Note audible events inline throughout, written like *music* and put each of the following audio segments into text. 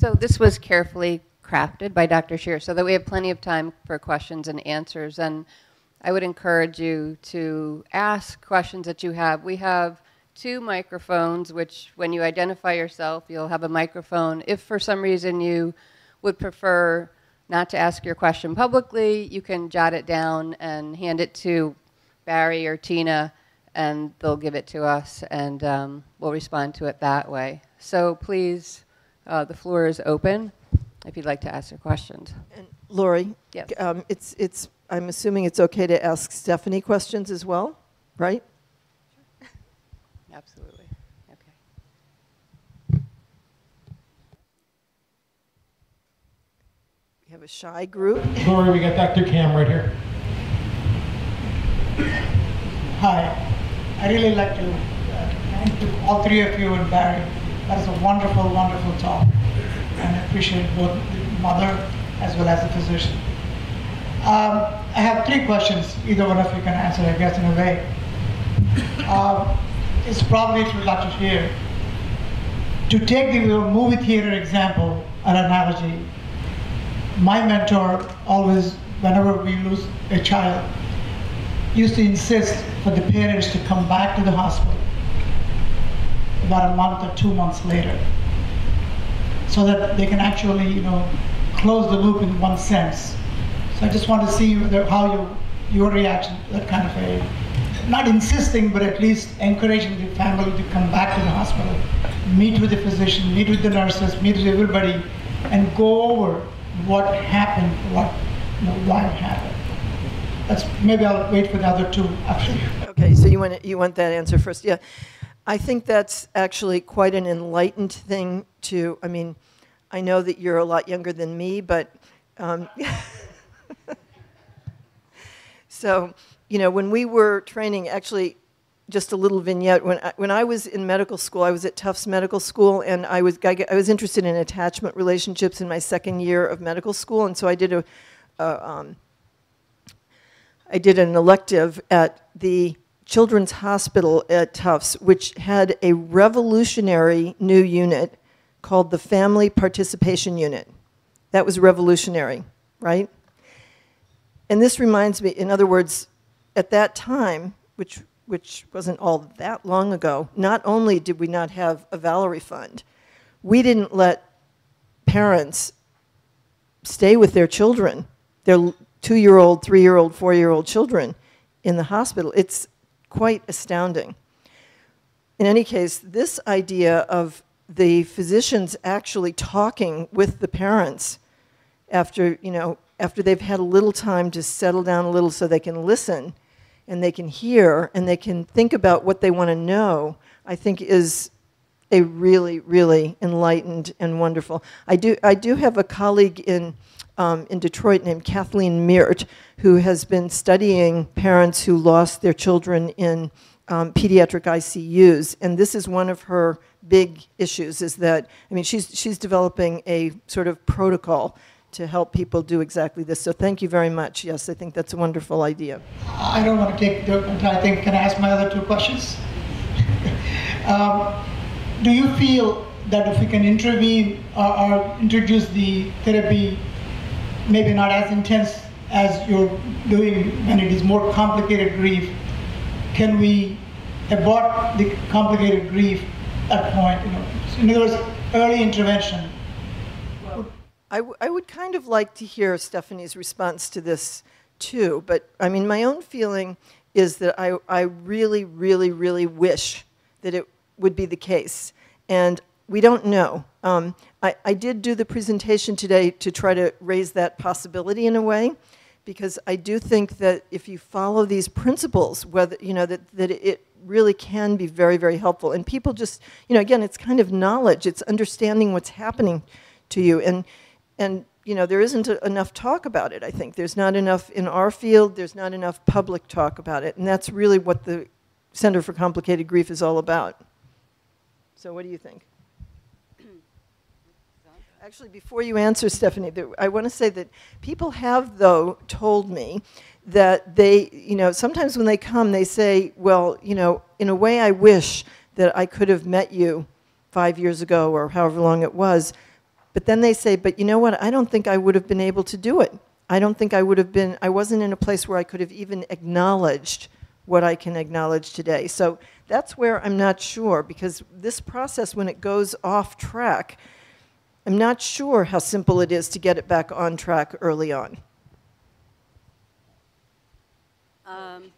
So this was carefully crafted by Dr. Shear so that we have plenty of time for questions and answers. And I would encourage you to ask questions that you have. We have two microphones, which when you identify yourself, you'll have a microphone. If for some reason you would prefer not to ask your question publicly, you can jot it down and hand it to Barry or Tina, and they'll give it to us, and um, we'll respond to it that way. So please, uh, the floor is open if you'd like to ask your questions. And Lori? Yes. Um, it's, it's, I'm assuming it's okay to ask Stephanie questions as well, right? Sure. *laughs* Absolutely. Okay. We have a shy group. Lori, we got Dr. Cam right here. Hi, I really like to uh, thank you, all three of you and Barry. That is a wonderful, wonderful talk. And I appreciate both the mother as well as the physician. Um, I have three questions. Either one of you can answer, I guess, in a way. Um, it's probably to Dr. Shear. To take the movie theater example, an analogy, my mentor always, whenever we lose a child, used to insist for the parents to come back to the hospital about a month or two months later so that they can actually, you know, close the loop in one sense. So I just want to see how you, your reaction, that kind of a, not insisting, but at least encouraging the family to come back to the hospital, meet with the physician, meet with the nurses, meet with everybody, and go over what happened, what, you know, why it happened. That's, maybe I'll wait for the other two after you. Okay, so you want, you want that answer first. Yeah. I think that's actually quite an enlightened thing to, I mean, I know that you're a lot younger than me, but um, *laughs* so, you know, when we were training, actually, just a little vignette. When I, when I was in medical school, I was at Tufts Medical School, and I was I, I was interested in attachment relationships in my second year of medical school, and so I did a, a um, I did an elective at the Children's Hospital at Tufts, which had a revolutionary new unit called the Family Participation Unit. That was revolutionary, right? And this reminds me, in other words, at that time, which, which wasn't all that long ago, not only did we not have a Valerie Fund, we didn't let parents stay with their children, their two year old, three year old, four year old children in the hospital. It's quite astounding. In any case, this idea of the physicians actually talking with the parents after, you know, after they've had a little time to settle down a little so they can listen and they can hear and they can think about what they want to know, I think is a really, really enlightened and wonderful. I do, I do have a colleague in, um, in Detroit named Kathleen Meert who has been studying parents who lost their children in um, pediatric ICUs, and this is one of her big issues. Is that I mean, she's she's developing a sort of protocol to help people do exactly this. So thank you very much. Yes, I think that's a wonderful idea. I don't want to take entire thing. Can I ask my other two questions? *laughs* um, do you feel that if we can intervene or, or introduce the therapy, maybe not as intense as you're doing when it is more complicated grief, can we abort the complicated grief at point? You know, in other words, early intervention. I, I would kind of like to hear Stephanie's response to this too, but I mean, my own feeling is that I, I really, really, really wish that it would be the case. And we don't know. Um, I, I did do the presentation today to try to raise that possibility in a way because I do think that if you follow these principles, whether you know that, that it really can be very, very helpful. And people just, you know, again, it's kind of knowledge. It's understanding what's happening to you. And and you know, there isn't a, enough talk about it. I think there's not enough in our field. There's not enough public talk about it, and that's really what the Center for Complicated Grief is all about. So, what do you think? Actually, before you answer, Stephanie, I want to say that people have, though, told me that they, you know, sometimes when they come, they say, well, you know, in a way, I wish that I could have met you five years ago or however long it was But then they say, but you know what? I don't think I would have been able to do it. I don't think I would have been, I wasn't in a place where I could have even acknowledged what I can acknowledge today. So that's where I'm not sure, because this process, when it goes off track, I'm not sure how simple it is to get it back on track early on. Um,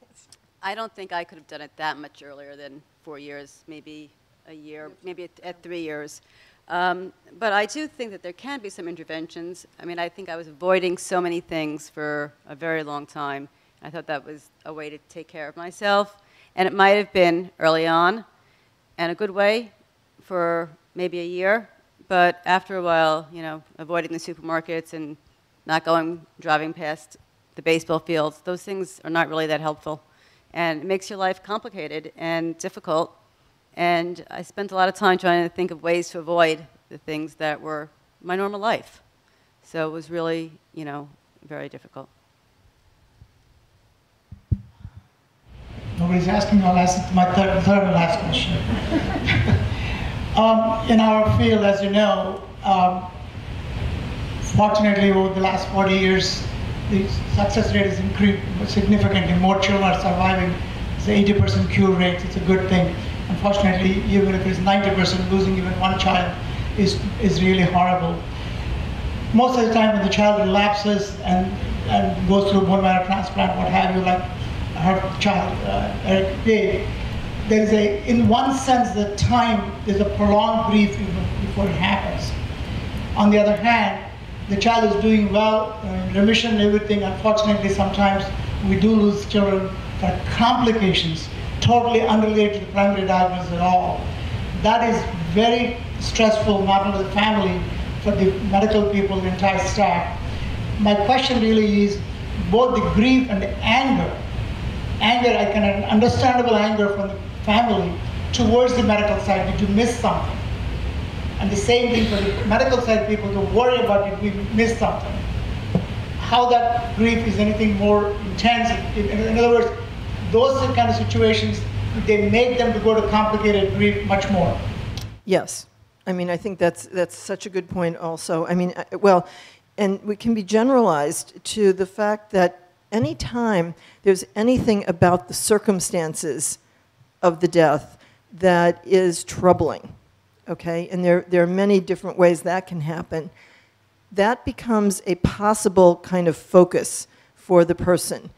I don't think I could have done it that much earlier than four years, maybe a year, maybe at, at three years. Um, but I do think that there can be some interventions. I mean, I think I was avoiding so many things for a very long time. I thought that was a way to take care of myself. And it might have been early on and a good way for maybe a year. But after a while, you know, avoiding the supermarkets and not going, driving past the baseball fields, those things are not really that helpful. And it makes your life complicated and difficult. And I spent a lot of time trying to think of ways to avoid the things that were my normal life. So it was really, you know, very difficult. Nobody's asking, I'll ask my third, third and last question. *laughs* um, in our field, as you know, um, fortunately over the last 40 years, the success rate has increased significantly. More children are surviving. It's an 80% cure rate. It's a good thing. Unfortunately, even if it's 90%, losing even one child is, is really horrible. Most of the time when the child relapses and, and goes through bone marrow transplant, what have you, like her child, uh, Eric there is a, in one sense, the time, there's a prolonged grief before it happens. On the other hand, the child is doing well, uh, remission everything. Unfortunately, sometimes we do lose children for complications, totally unrelated to the primary diagnosis at all. That is very stressful, not only the family, for the medical people, the entire staff. My question really is both the grief and the anger. Anger, I can understandable anger from the family towards the medical side. Did you miss something? And the same thing for the medical side people to worry about if we miss something. How that grief is anything more intense. In, other words, those kind of situations, they make them to go to complicated grief much more. Yes. I mean, I think that's, that's such a good point also. I mean, uh, well, and we can be generalized to the fact that anytime there's anything about the circumstances of the death that is troubling, okay, and there, there are many different ways that can happen, that becomes a possible kind of focus for the person.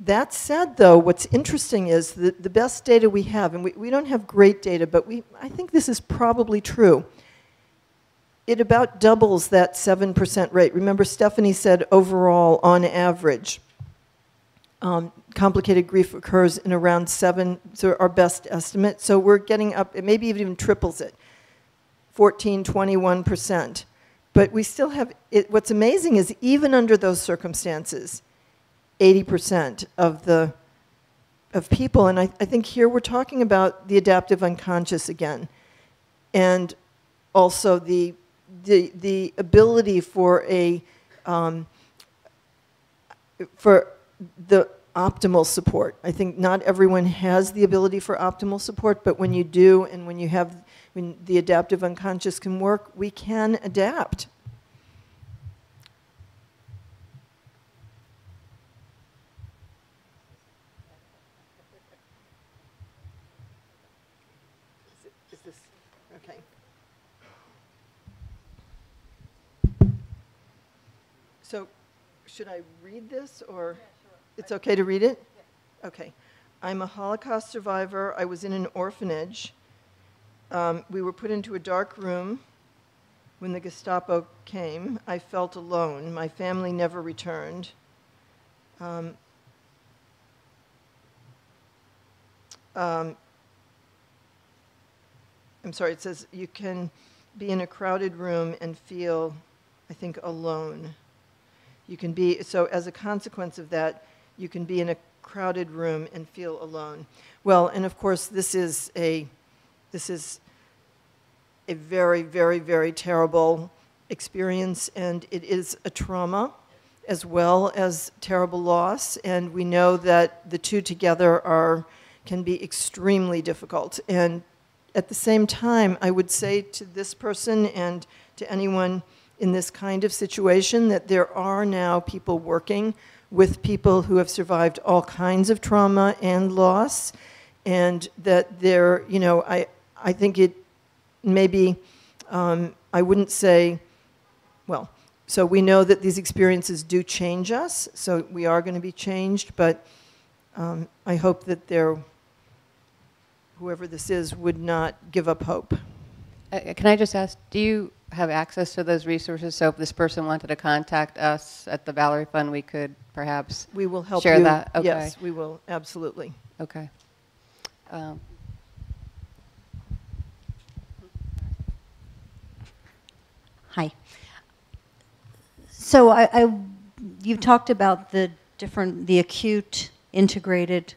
That said, though, what's interesting is that the best data we have, and we, we don't have great data, but we, I think this is probably true. It about doubles that 7% rate. Remember, Stephanie said overall, on average, um, complicated grief occurs in around seven, so our best estimate. So we're getting up, it maybe even triples it, 14, 21%. But we still have, it, what's amazing is even under those circumstances, 80% of the of people, and I, I think here we're talking about the adaptive unconscious again, and also the the the ability for a um, for the optimal support. I think not everyone has the ability for optimal support, but when you do, and when you have when the adaptive unconscious can work, we can adapt. Is this, okay. So, should I read this, or? It's okay to read it? Okay. I'm a Holocaust survivor. I was in an orphanage. Um, we were put into a dark room when the Gestapo came. I felt alone. My family never returned. Um, um, I'm sorry, it says you can be in a crowded room and feel, I think, alone. You can be, so as a consequence of that, you can be in a crowded room and feel alone. Well, and of course, this is a, this is a very, very, very terrible experience, and it is a trauma as well as terrible loss. And we know that the two together are can be extremely difficult. And at the same time, I would say to this person and to anyone in this kind of situation that there are now people working with people who have survived all kinds of trauma and loss, and that there, you know, I, I think it maybe, um, I wouldn't say, well, so we know that these experiences do change us, so we are going to be changed, but um, I hope that there, whoever this is, would not give up hope. Uh, Can I just ask, do you have access to those resources? So if this person wanted to contact us at the Valerie Fund, we could perhaps We will help share you. that? Okay. Yes, we will, absolutely. Okay. Um, Hi. So I, I, you talked about the different, the acute, integrated,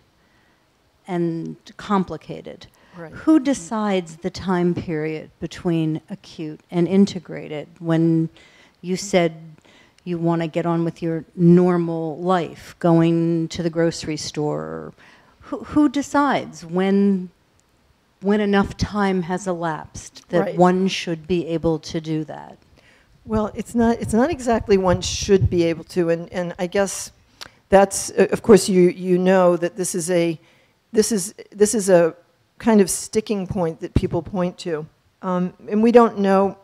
and complicated. Right. Who decides the time period between acute and integrated when you said you want to get on with your normal life, going to the grocery store? Who, who decides when, when enough time has elapsed that Right. one should be able to do that? Well, it's not, it's not exactly one should be able to, and, and I guess that's, of course, you, you know that this is a, this is, this is a kind of sticking point that people point to. Um, and we don't know,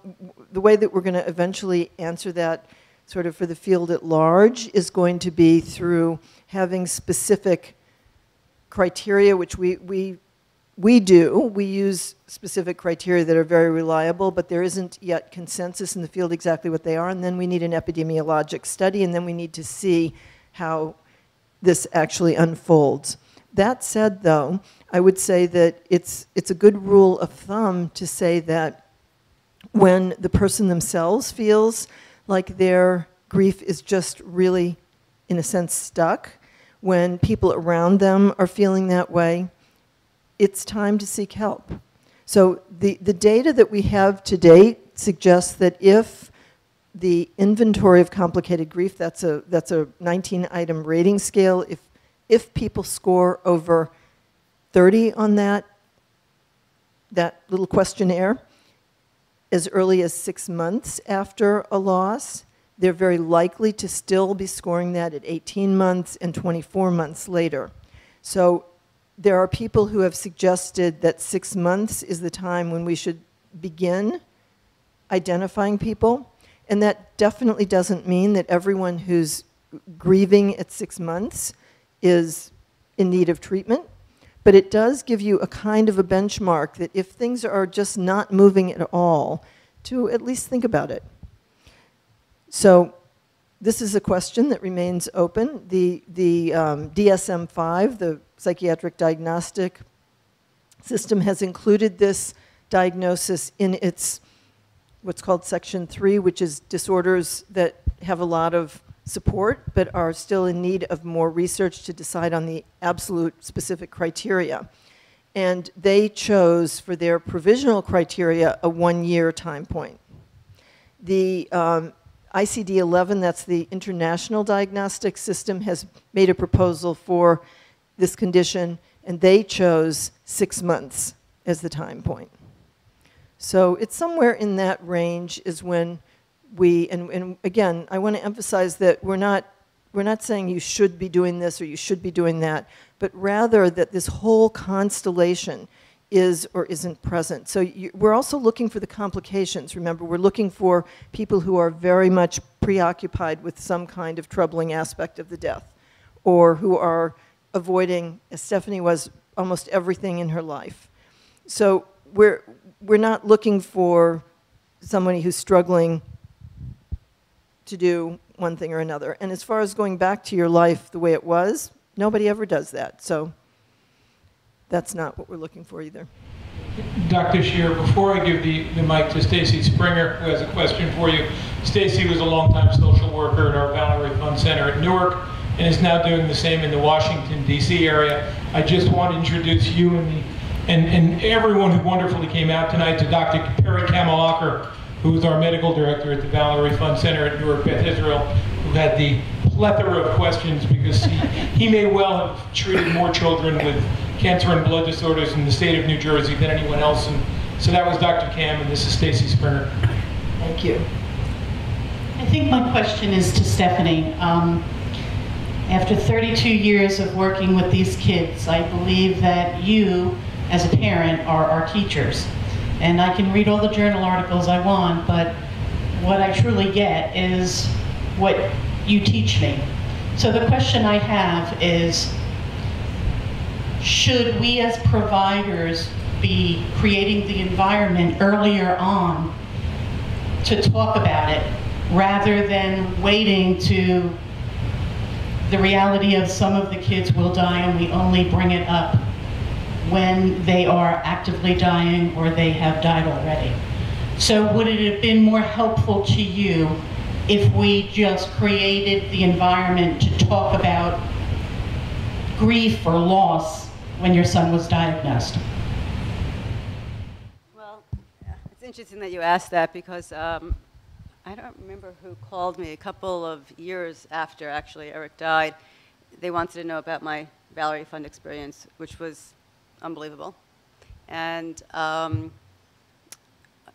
the way that we're going to eventually answer that sort of for the field at large is going to be through having specific criteria, which we, we, we do. We use specific criteria that are very reliable, but there isn't yet consensus in the field exactly what they are. And then we need an epidemiologic study, and then we need to see how this actually unfolds. That said, though, I would say that it's, it's a good rule of thumb to say that when the person themselves feels like their grief is just really, in a sense, stuck, when people around them are feeling that way, it's time to seek help. So the, the data that we have to date suggests that if the inventory of complicated grief, that's a, that's a 19 item rating scale, if, if people score over 30 on that, that little questionnaire, as early as six months after a loss, they're very likely to still be scoring that at 18 months and 24 months later. So there are people who have suggested that six months is the time when we should begin identifying people. And that definitely doesn't mean that everyone who's grieving at six months is in need of treatment. But it does give you a kind of a benchmark that if things are just not moving at all, to at least think about it. So this is a question that remains open. The, the um, DSM-5, the psychiatric diagnostic system, has included this diagnosis in its what's called Section 3, which is disorders that have a lot of support but are still in need of more research to decide on the absolute specific criteria. And they chose for their provisional criteria a one-year time point. The um, ICD-11, that's the International Diagnostic System, has made a proposal for this condition, and they chose six months as the time point. So it's somewhere in that range is when we, and, and again, I want to emphasize that we're not, we're not saying you should be doing this or you should be doing that, but rather that this whole constellation is or isn't present. So you, we're also looking for the complications. Remember, we're looking for people who are very much preoccupied with some kind of troubling aspect of the death, or who are avoiding, as Stephanie was, almost everything in her life. So we're, we're not looking for somebody who's struggling to do one thing or another. And as far as going back to your life the way it was, nobody ever does that. So that's not what we're looking for either. Dr. Shear, before I give the, the mic to Stacy Springer, who has a question for you. Stacy was a longtime social worker at our Valerie Fund Center at Newark and is now doing the same in the Washington, D.C. area. I just want to introduce you and, the, and, and everyone who wonderfully came out tonight to Dr. Peri Kamalakar, who was our medical director at the Valerie Fund Center at Newark Beth Israel, who had the plethora of questions because he, he may well have treated more children with cancer and blood disorders in the state of New Jersey than anyone else. And so that was Dr. Cam, and this is Stacy Springer. Thank you. I think my question is to Stephanie. Um, after 32 years of working with these kids, I believe that you, as a parent, are our teachers. And I can read all the journal articles I want, but what I truly get is what you teach me. So the question I have is, should we as providers be creating the environment earlier on to talk about it rather than waiting to the reality of some of the kids will die and we only bring it up when they are actively dying or they have died already. So would it have been more helpful to you if we just created the environment to talk about grief or loss when your son was diagnosed? Well, it's interesting that you asked that because um, I don't remember who called me a couple of years after actually Eric died. They wanted to know about my Valerie Fund experience, which was unbelievable. And um,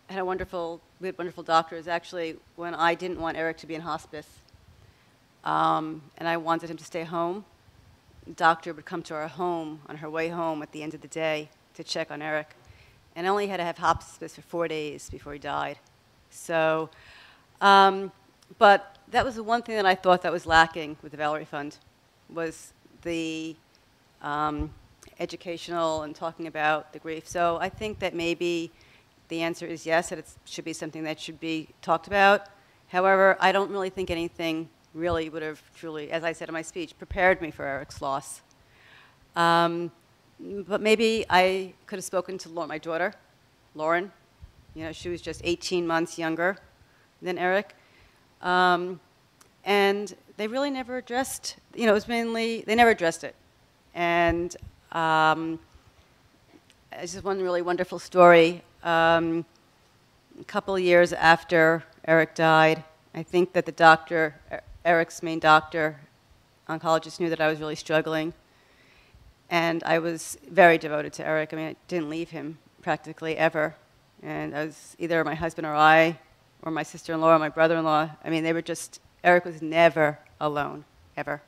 had a wonderful, we had wonderful doctors. Actually, when I didn't want Eric to be in hospice, um, and I wanted him to stay home, doctor would come to our home on her way home at the end of the day to check on Eric. And I only had to have hospice for four days before he died. So, um, but that was the one thing that I thought that was lacking with the Valerie Fund, was the um, educational and talking about the grief. So I think that maybe the answer is yes, that it should be something that should be talked about. However, I don't really think anything really would have truly, as I said in my speech, prepared me for Eric's loss. Um, but maybe I could have spoken to my daughter, Lauren. You know, she was just 18 months younger than Eric. Um, and they really never addressed, you know, it was mainly, they never addressed it. And um, just one really wonderful story. Um, a couple years after Eric died, I think that the doctor, Eric's main doctor, oncologist, knew that I was really struggling. And I was very devoted to Eric. I mean, I didn't leave him practically ever. And I was either my husband or I, or my sister in law, or my brother in law. I mean, they were just, Eric was never alone, ever.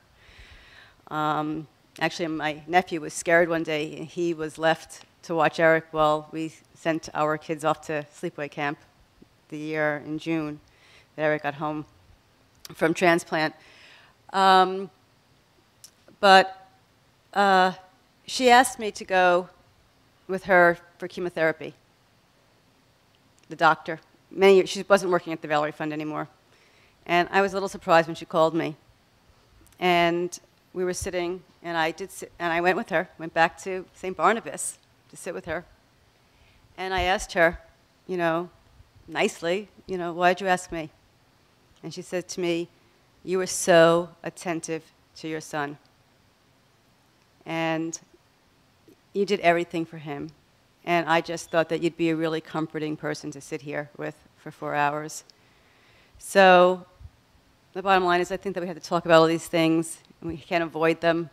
Um, actually, my nephew was scared one day. and He was left to watch Eric while we sent our kids off to sleepaway camp the year in June that Eric got home from transplant. Um, but uh, she asked me to go with her for chemotherapy. The doctor. Many years, she wasn't working at the Valerie Fund anymore. And I was a little surprised when she called me. And we were sitting, and I did sit, and I went with her, went back to St. Barnabas to sit with her. And I asked her, you know, nicely, you know, why'd you ask me? And she said to me, you were so attentive to your son. And you did everything for him. And I just thought that you'd be a really comforting person to sit here with for four hours. So the bottom line is I think that we have to talk about all these things, and we can't avoid them,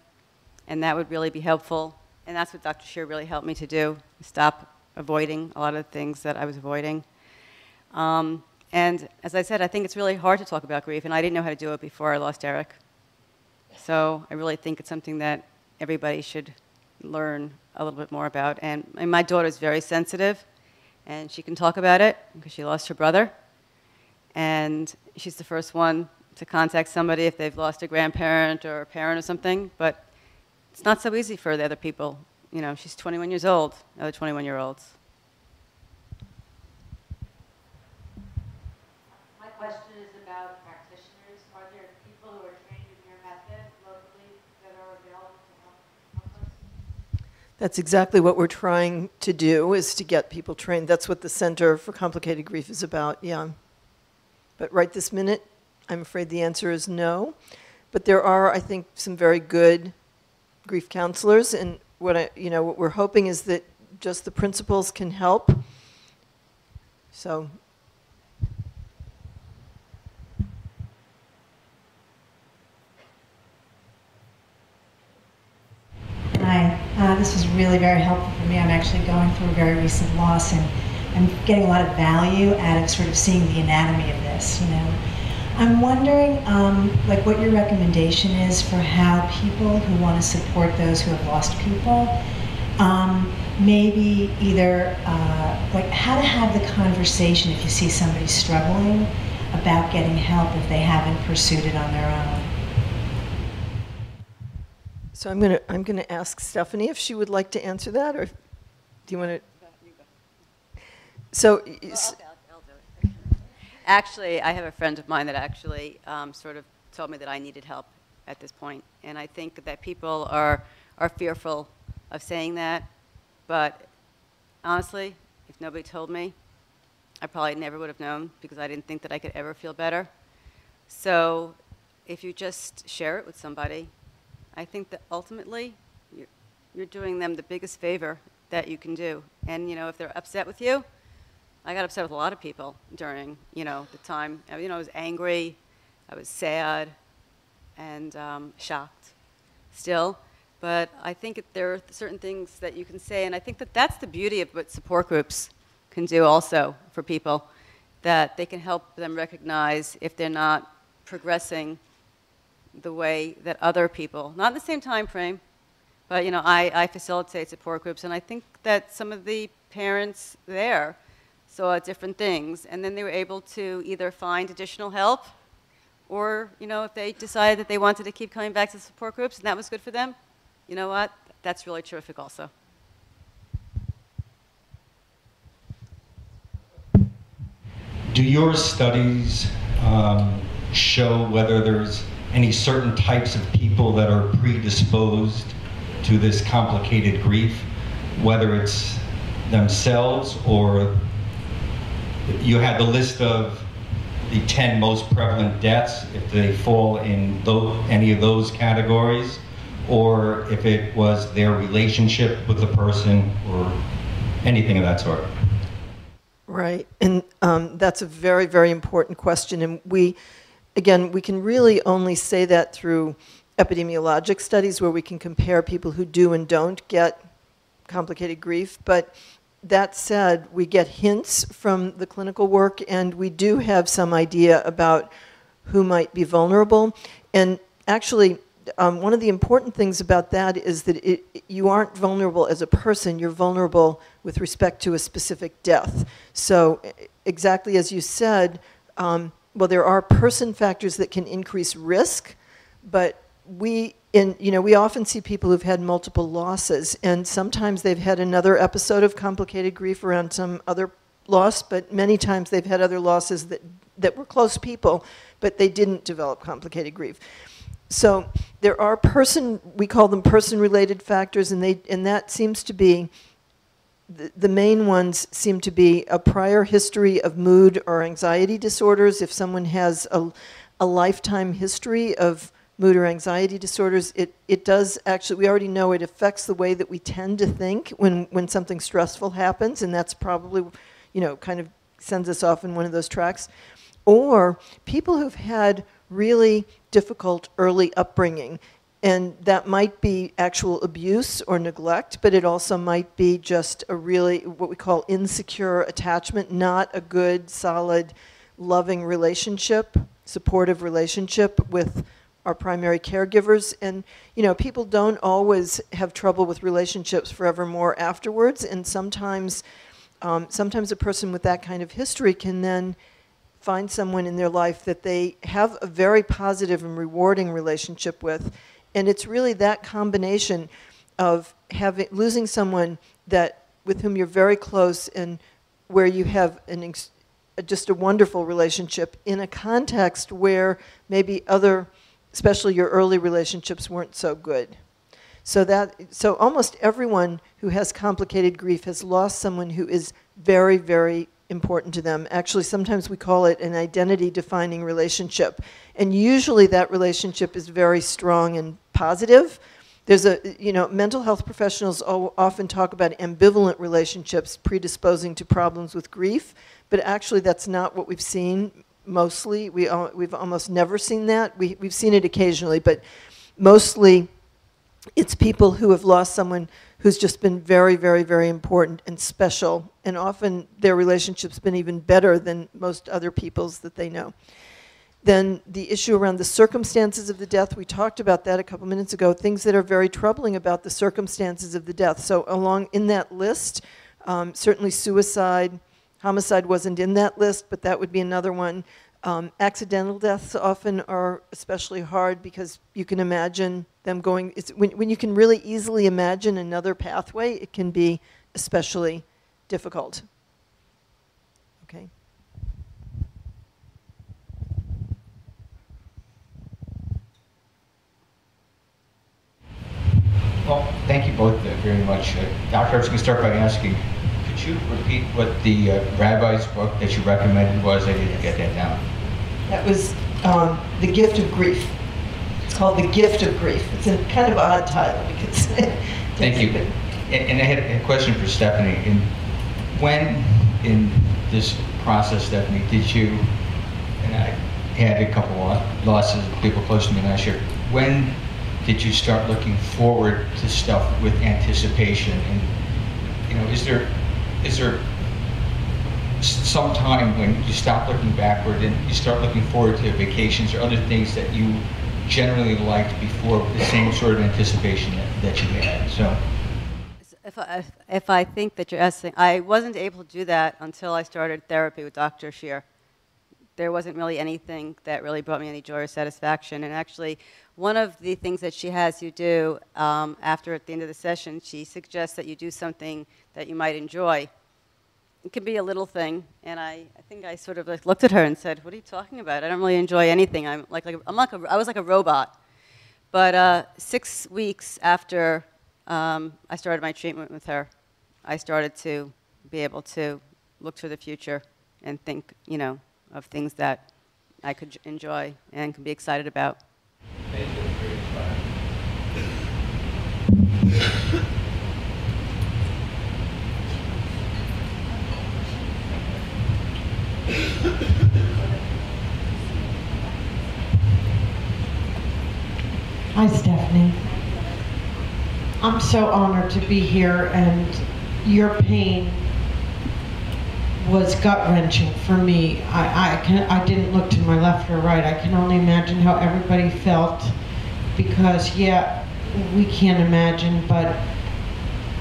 and that would really be helpful. And that's what Dr. Shear really helped me to do, stop avoiding a lot of the things that I was avoiding. Um, and as I said, I think it's really hard to talk about grief, and I didn't know how to do it before I lost Eric. So I really think it's something that everybody should learn a little bit more about. And, and my daughter's very sensitive, and she can talk about it because she lost her brother. And she's the first one to contact somebody if they've lost a grandparent or a parent or something. But it's not so easy for the other people. You know, she's 21 years old, other 21 year olds. My question is about practitioners. Are there people who are trained in your method locally that are available to help, help us? That's exactly what we're trying to do, is to get people trained. That's what the Center for Complicated Grief is about, yeah. But right this minute, I'm afraid the answer is no. But there are, I think, some very good grief counselors, and what I, you know, what we're hoping is that just the principles can help. So. Hi, uh, this was really very helpful for me. I'm actually going through a very recent loss, and I'm getting a lot of value out of sort of seeing the anatomy of this, you know I'm wondering, um, like, what your recommendation is for how people who want to support those who have lost people, um, maybe either, uh, like, how to have the conversation if you see somebody struggling about getting help if they haven't pursued it on their own. So I'm going to, I'm going to ask Stephanie if she would like to answer that, or do you want to? So, y- s- Actually, I have a friend of mine that actually um, sort of told me that I needed help at this point, and I think that people are are fearful of saying that. But honestly, if nobody told me, I probably never would have known because I didn't think that I could ever feel better. So, if you just share it with somebody, I think that ultimately you're, you're doing them the biggest favor that you can do. And you know, if they're upset with you, I got upset with a lot of people during, you know, the time. Uh, You know, I was angry, I was sad, and um, shocked still. But I think there are certain things that you can say, and I think that that's the beauty of what support groups can do also for people, that they can help them recognize if they're not progressing the way that other people, not in the same time frame, but you know, I, I facilitate support groups, and I think that some of the parents there saw different things, and then they were able to either find additional help, or you know, if they decided that they wanted to keep coming back to support groups and that was good for them, you know what? That's really terrific, also. Do your studies um, show whether there's any certain types of people that are predisposed to this complicated grief, whether it's themselves or you had the list of the 10 most prevalent deaths, if they fall in any of those categories, or if it was their relationship with the person or anything of that sort? Right, and um, that's a very, very important question. And we, again, we can really only say that through epidemiologic studies where we can compare people who do and don't get complicated grief. But that said, we get hints from the clinical work, and we do have some idea about who might be vulnerable. And actually, um, one of the important things about that is that it, you aren't vulnerable as a person, you're vulnerable with respect to a specific death. So, exactly as you said, um, well, there are person factors that can increase risk, but we in you know we often see people who've had multiple losses and sometimes they've had another episode of complicated grief around some other loss but many times they've had other losses that that were close people but they didn't develop complicated grief. So there are person we call them person related factors and they and that seems to be the, the main ones seem to be a prior history of mood or anxiety disorders. If someone has a, a lifetime history of mood or anxiety disorders it, it does actually we already know it affects the way that we tend to think when, when something stressful happens and that's probably you know kind of sends us off in one of those tracks or people who've had really difficult early upbringing. And that might be actual abuse or neglect, but it also might be just a really, what we call insecure attachment, not a good, solid, loving relationship, supportive relationship with our primary caregivers. And, you know, people don't always have trouble with relationships forevermore afterwards. And sometimes, um, sometimes a person with that kind of history can then find someone in their life that they have a very positive and rewarding relationship with. And it's really that combination of having losing someone that with whom you're very close and where you have an just a wonderful relationship in a context where maybe other, especially your early relationships, weren't so good. So that so almost everyone who has complicated grief has lost someone who is very, very important to them. Actually, sometimes we call it an identity defining relationship. And usually that relationship is very strong and positive. There's a, you know, mental health professionals often talk about ambivalent relationships predisposing to problems with grief, but actually that's not what we've seen mostly. We, we've almost never seen that. We, we've seen it occasionally, but mostly it's people who have lost someone who's just been very, very, very important and special, and often their relationship's been even better than most other people's that they know. Then the issue around the circumstances of the death, we talked about that a couple minutes ago, things that are very troubling about the circumstances of the death. So, along in that list, um, certainly suicide, homicide wasn't in that list, but that would be another one. Um, accidental deaths often are especially hard because you can imagine them going, when, when you can really easily imagine another pathway, it can be especially difficult. Okay. Well, thank you both very much. Uh, was going to start by asking, could you repeat what the uh, rabbi's book that you recommended was? I didn't get that down. That was um, The Gift of Grief. It's called The Gift of Grief. It's a kind of odd title because. *laughs* Thank you. And, and I had a question for Stephanie. And when in this process, Stephanie, did you, and I had a couple of losses of people close to me last year, when did you start looking forward to stuff with anticipation? And, you know, is there, is there some time when you stop looking backward and you start looking forward to vacations or other things that you generally liked before the same sort of anticipation that, that you had? So, If I, if I think that you're asking, I wasn't able to do that until I started therapy with Dr. Shear. There wasn't really anything that really brought me any joy or satisfaction. And actually, one of the things that she has you do um, after at the end of the session, she suggests that you do something that you might enjoy. It can be a little thing, and I, I think I sort of like looked at her and said, "What are you talking about? I don't really enjoy anything. I'm like, like I'm like a, I was like a robot." But uh, six weeks after um, I started my treatment with her, I started to be able to look to the future and think, you know, of things that I could enjoy and can be excited about. Hi, Stephanie. I'm so honored to be here, and your pain was gut wrenching for me. I, I can I didn't look to my left or right. I can only imagine how everybody felt, because yeah, we can't imagine. But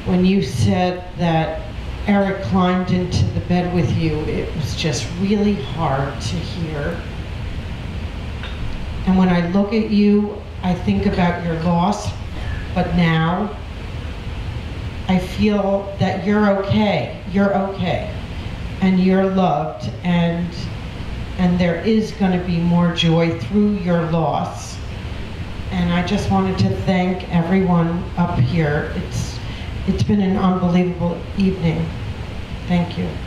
when you said that Eric climbed into the bed with you, it was just really hard to hear. And when I look at you, I think about your loss, but now I feel that you're okay. You're okay. And you're loved and and there is going to be more joy through your loss. And I just wanted to thank everyone up here. It's it's been an unbelievable evening. Thank you. *laughs*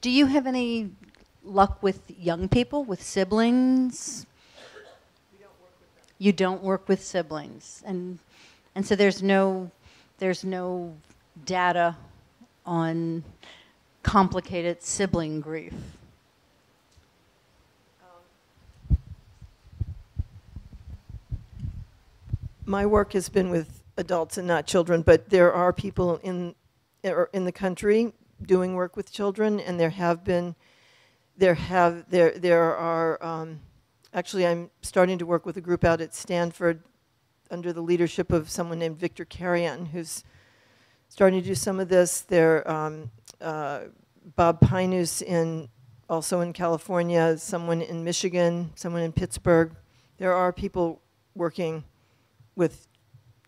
Do you have any luck with young people, with siblings? You don't work with siblings, and and so there's no there's no data on complicated sibling grief. Um, my work has been with adults and not children, but there are people in in the country doing work with children, and there have been there have there there are um, actually I'm starting to work with a group out at Stanford under the leadership of someone named Victor Carrion, who's starting to do some of this. There, um, uh, Bob Pynoos in also in California, someone in Michigan, someone in Pittsburgh. There are people working with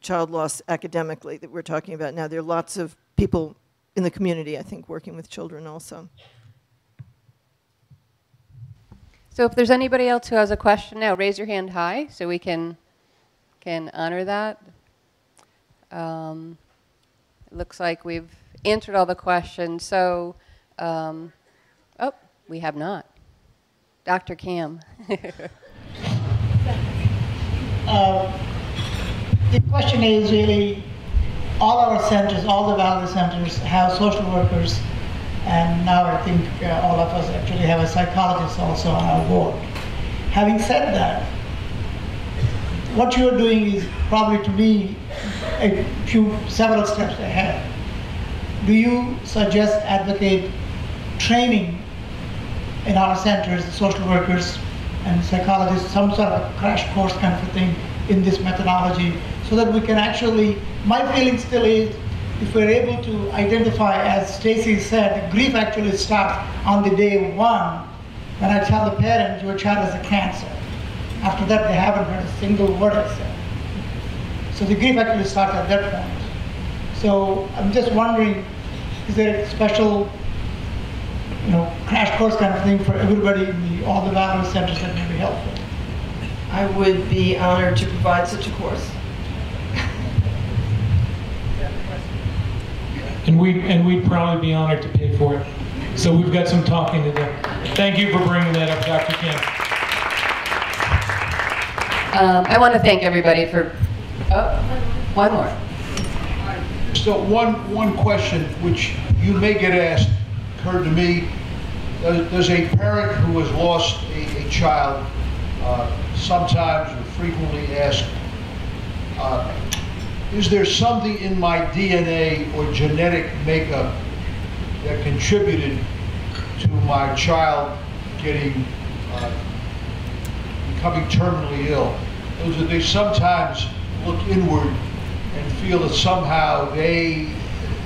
child loss academically that we're talking about now. There are lots of people in the community, I think, working with children also. So if there's anybody else who has a question now, raise your hand high so we can can honor that. Um, it looks like we've answered all the questions. So, um, oh, we have not. Dr. Cam. *laughs* Uh, the question is really, all our centers, all the Valerie centers have social workers, and now I think uh, all of us actually have a psychologist also on our board. Having said that, what you're doing is probably to me a few, several steps ahead. Do you suggest, advocate training in our centers, social workers and psychologists, some sort of crash course kind of thing in this methodology so that we can actually, my feeling still is if we're able to identify, as Stacy said, grief actually starts on the day one when I tell the parent your child has a cancer. After that, they haven't heard a single word I said. So the grief actually starts at that point. So I'm just wondering, is there a special, you know, crash course kind of thing for everybody in the, all the Valerie centers that may be helpful? I would be honored to provide such a course. And we, and we'd probably be honored to pay for it. So we've got some talking to do. Thank you for bringing that up, Dr. Kim. Um, I want to thank everybody for, oh, one more. So one, one question which you may get asked occurred to me. Does does a parent who has lost a, a child uh, sometimes or frequently ask, uh, is there something in my DNA or genetic makeup that contributed to my child getting, uh, becoming terminally ill? Those that they sometimes look inward and feel that somehow they,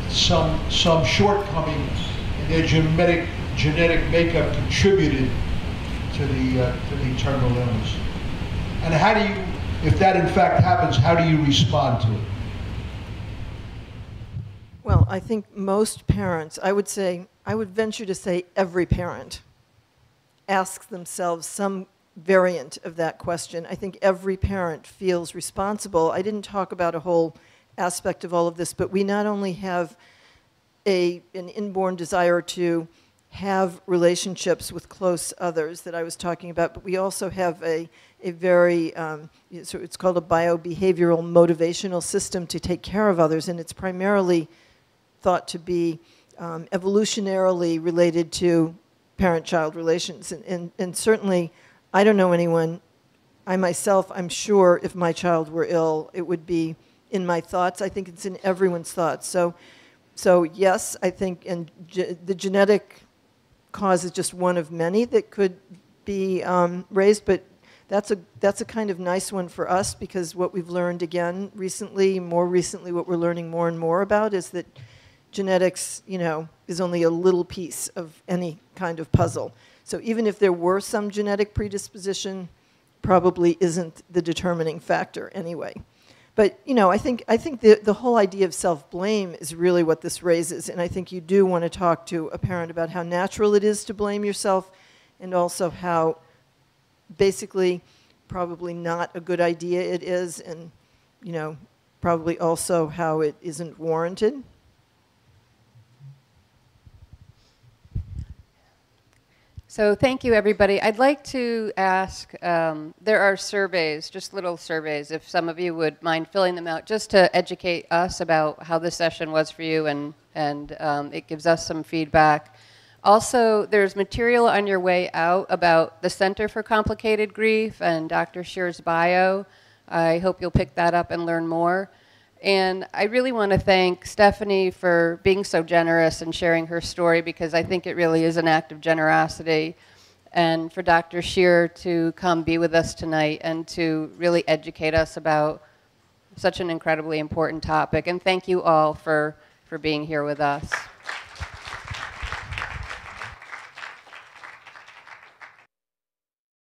some, some shortcoming in their genetic, genetic makeup contributed to the, uh, to the terminal illness. And how do you, if that in fact happens, how do you respond to it? Well, I think most parents, I would say, I would venture to say every parent asks themselves some variant of that question. I think every parent feels responsible. I didn't talk about a whole aspect of all of this, but we not only have a, an inborn desire to have relationships with close others that I was talking about, but we also have a, a very, um, so it's called a biobehavioral motivational system to take care of others, and it's primarily thought to be um, evolutionarily related to parent-child relations. And, and, and certainly, I don't know anyone, I myself, I'm sure if my child were ill, it would be in my thoughts. I think it's in everyone's thoughts. So, so yes, I think, and ge- the genetic cause is just one of many that could be um, raised, but that's a, that's a kind of nice one for us because what we've learned again recently, more recently, what we're learning more and more about is that genetics, you know, is only a little piece of any kind of puzzle. So even if there were some genetic predisposition, probably isn't the determining factor anyway. But you know, I think I think the the whole idea of self-blame is really what this raises, and I think you do want to talk to a parent about how natural it is to blame yourself, and also how basically probably not a good idea it is, and you know, probably also how it isn't warranted. So thank you, everybody. I'd like to ask, um, there are surveys, just little surveys, if some of you would mind filling them out, just to educate us about how this session was for you, and, and um, it gives us some feedback. Also, there's material on your way out about the Center for Complicated Grief and Dr. Shear's bio. I hope you'll pick that up and learn more. And I really want to thank Stephanie for being so generous and sharing her story because I think it really is an act of generosity. And for Dr. Shear to come be with us tonight and to really educate us about such an incredibly important topic. And thank you all for, for being here with us.